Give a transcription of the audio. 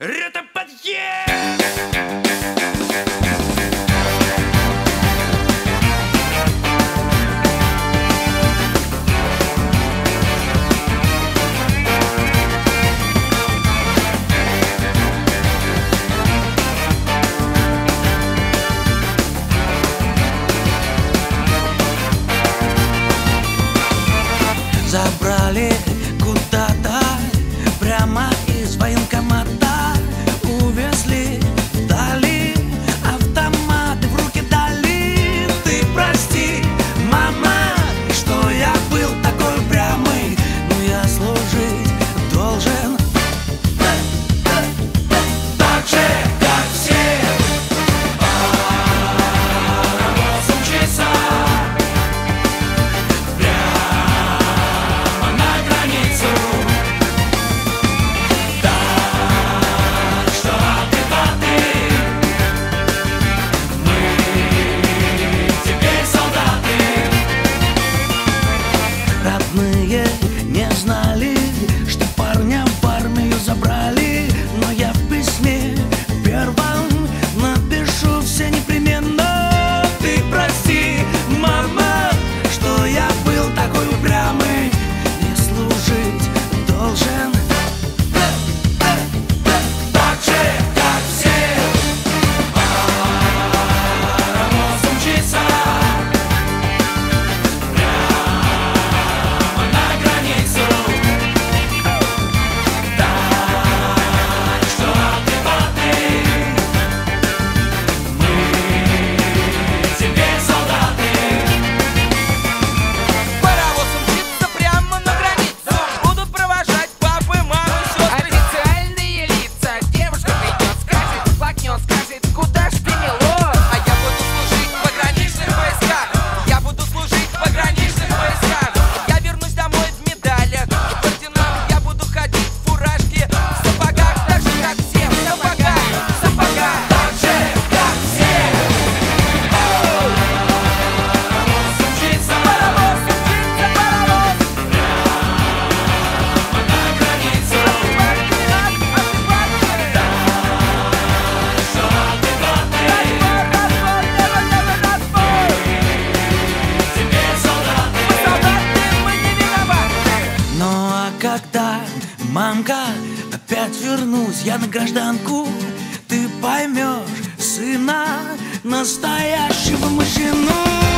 Ретоподъезд! когда, мамка, опять вернусь я на гражданку, ты поймешь сына настоящего мужчину.